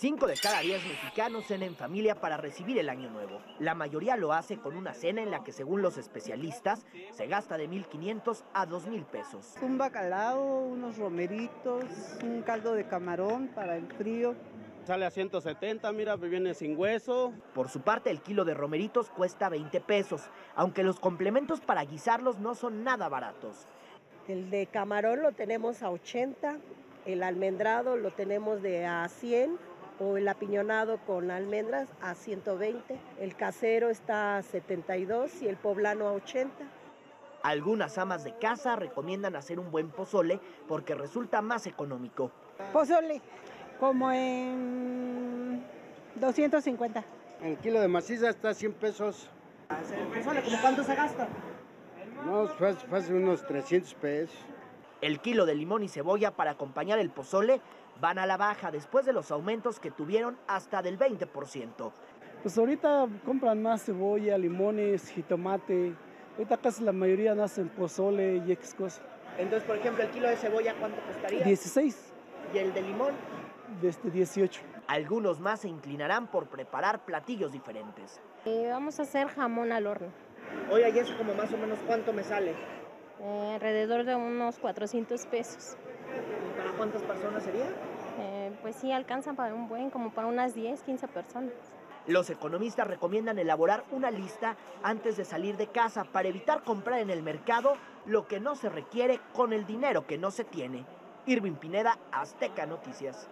Cinco de cada diez mexicanos cena en familia para recibir el año nuevo. La mayoría lo hace con una cena en la que, según los especialistas, se gasta de 1.500 a 2.000 pesos. Un bacalao, unos romeritos, un caldo de camarón para el frío. Sale a 170, mira, viene sin hueso. Por su parte, el kilo de romeritos cuesta 20 pesos, aunque los complementos para guisarlos no son nada baratos. El de camarón lo tenemos a 80, el almendrado lo tenemos de a 100 o el apiñonado con almendras a 120, el casero está a 72 y el poblano a 80. Algunas amas de casa recomiendan hacer un buen pozole porque resulta más económico. Pozole, como en 250. El kilo de maciza está a 100 pesos. ¿El pozole como cuánto se gasta? No, hace unos 300 pesos. El kilo de limón y cebolla para acompañar el pozole van a la baja después de los aumentos que tuvieron hasta del 20%. Pues ahorita compran más cebolla, limones, jitomate. Ahorita casi la mayoría no hacen pozole y X cosas. Entonces, por ejemplo, el kilo de cebolla, ¿cuánto costaría? 16. ¿Y el de limón? Desde 18. Algunos más se inclinarán por preparar platillos diferentes. Eh, vamos a hacer jamón al horno. Oye, ¿y eso como más o menos cuánto me sale? Eh, alrededor de unos 400 pesos. ¿Y para cuántas personas sería? Eh, pues sí, alcanzan para un buen, como para unas 10, 15 personas. Los economistas recomiendan elaborar una lista antes de salir de casa para evitar comprar en el mercado lo que no se requiere con el dinero que no se tiene. Irving Pineda, Azteca Noticias.